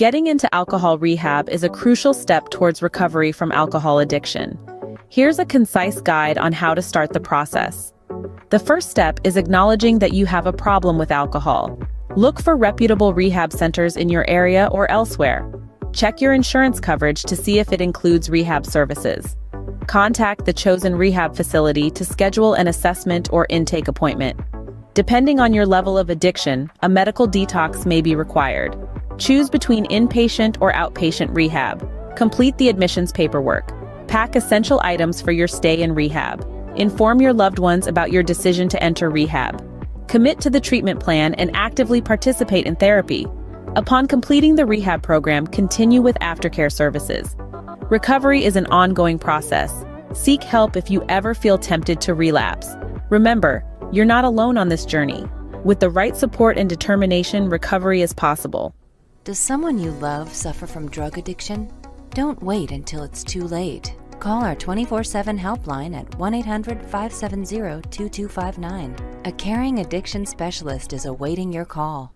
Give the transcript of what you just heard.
Getting into alcohol rehab is a crucial step towards recovery from alcohol addiction. Here's a concise guide on how to start the process. The first step is acknowledging that you have a problem with alcohol. Look for reputable rehab centers in your area or elsewhere. Check your insurance coverage to see if it includes rehab services. Contact the chosen rehab facility to schedule an assessment or intake appointment. Depending on your level of addiction, a medical detox may be required. Choose between inpatient or outpatient rehab. Complete the admissions paperwork. Pack essential items for your stay in rehab. Inform your loved ones about your decision to enter rehab. Commit to the treatment plan and actively participate in therapy. Upon completing the rehab program, continue with aftercare services. Recovery is an ongoing process. Seek help if you ever feel tempted to relapse. Remember, you're not alone on this journey. With the right support and determination, recovery is possible. Does someone you love suffer from drug addiction? Don't wait until it's too late. Call our 24 7 helpline at 1 800 570 2259. A caring addiction specialist is awaiting your call.